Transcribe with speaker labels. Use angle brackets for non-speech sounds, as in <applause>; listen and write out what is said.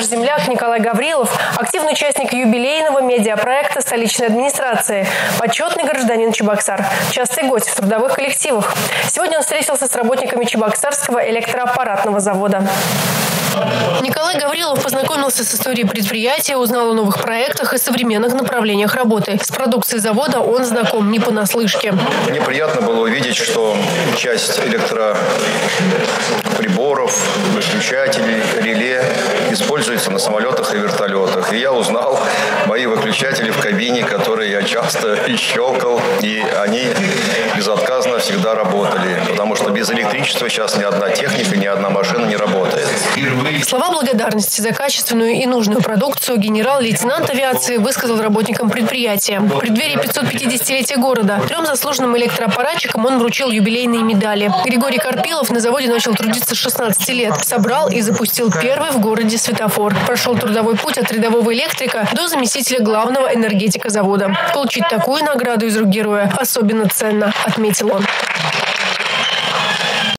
Speaker 1: наш земляк Николай Гаврилов, активный участник юбилейного медиапроекта столичной администрации, почетный гражданин Чебоксар, частый гость в трудовых коллективах. Сегодня он встретился с работниками Чебоксарского электроаппаратного завода. Николай Гаврилов познакомился с историей предприятия, узнал о новых проектах и современных направлениях работы. С продукцией завода он знаком не понаслышке.
Speaker 2: Мне приятно было увидеть, что часть электроприборов, выключателей, реле используется на самолетах и вертолетах. И я узнал мои выключатели в кабине, которые я часто <laughs> щелкал, и они безотказно всегда работали. Потому что без электричества сейчас ни одна техника, ни одна машина не работает.
Speaker 1: Слова благодарности за качественную и нужную продукцию генерал-лейтенант авиации высказал работникам предприятия. В преддверии 550-летия города трем заслуженным электроаппаратчикам он вручил юбилейные медали. Григорий Карпилов на заводе начал трудиться с 16 лет. Собрал и запустил первый в городе светофор. Прошел трудовой путь от рядового электрика до заместителя главного энергетика завода. Получить такую награду из рук героя особенно ценно, отметил он.